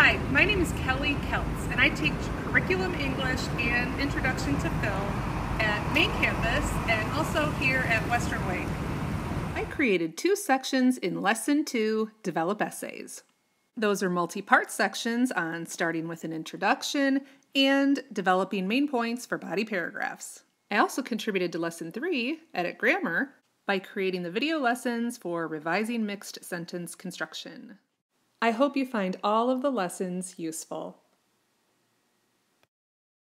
Hi, my name is Kelli Keltz, and I teach Curriculum English and Introduction to Film at main campus and also here at Western Wake. I created two sections in Lesson 2 Develop Essays. Those are multi part sections on starting with an introduction and developing main points for body paragraphs. I also contributed to Lesson 3, Edit Grammar, by creating the video lessons for revising mixed sentence construction. I hope you find all of the lessons useful.